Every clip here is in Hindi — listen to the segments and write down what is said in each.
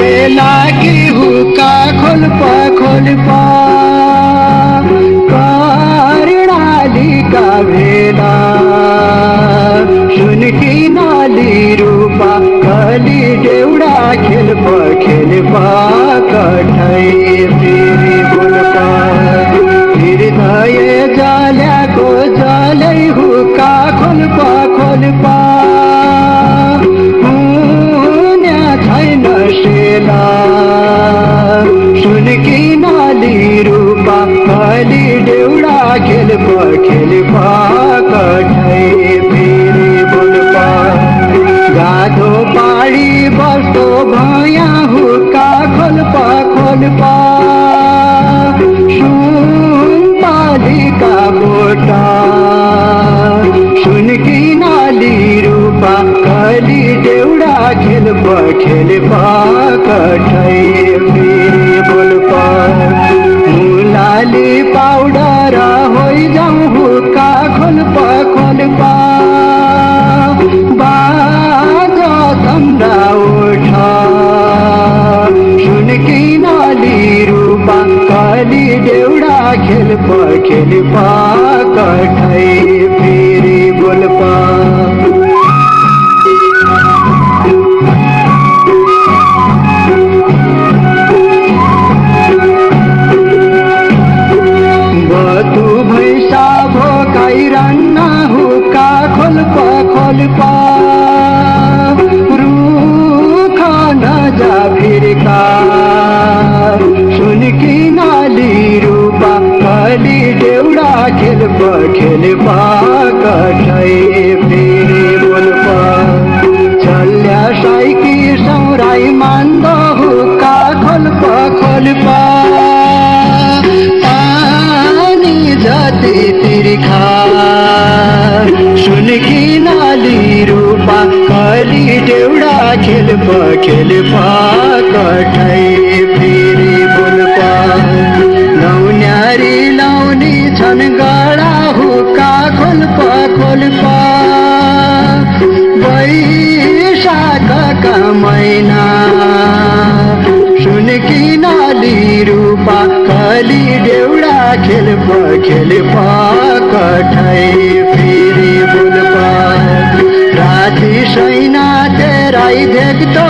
खेला की हुका खोल पा खोल पा नाली का भेला सुन की नाली रूपा, कली देवडा खेल पा खेल पा कठै खेल पा खेल पा कठै फेरि बोलपा गाधो पाडी बस्तो भया हुका खोलपा खोलपा सुन पालिका बोटा। सुन कि नाली रूपा कली देउडा खेल पा। पा खेल पा कठै फेरि बोलपा खेलपा कठै फेरि सौराई मान्द हुका खोलपा पानी जाति तिर्खा सुन कि नाली रूपा कली देउडा खेलपा खेलपा। ময়না শুনে কি নালি রূপা, কালি দেউড়া, খেলপ খেলপ, কঠাই ফিরি বুলপা। রাধি সৈনা তেরাই দেখতো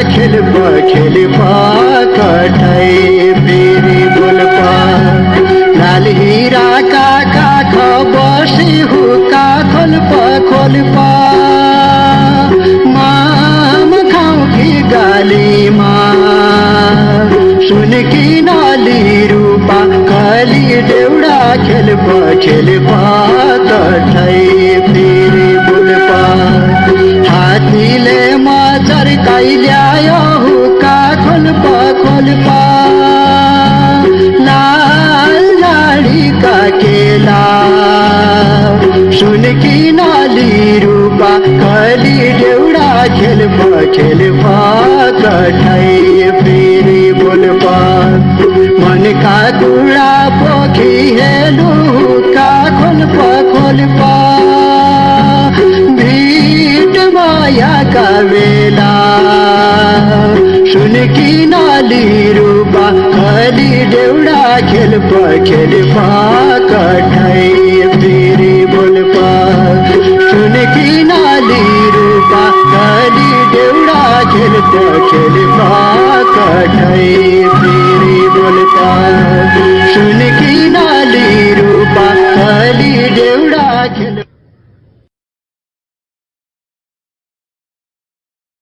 देउडा खेलपा खेलपा कठै फेरि बोलपा लाल हिरा का काख बसी हुका खोलपा खोलपा माम खाऊ की गालीमा सुन कि नाली रूपा काली देउडा खेलपा खेलपा केला सुन की नाली रूपा कली देउडा खेलपा खेलपा कठै फेरि बोलपा मनका कुरा पोखी हेलु का खोलपा खोलपा भीट मायाका बेला सुन की नाली रूपा कली देउडा खेलपा खेलपा कठै फेरि बोलपा सुन कि नाली रूपा कली देउडा खेलपा खेलपा कठै फेरि बोलपा सुन कि नाली रूपा कली देउडा खेल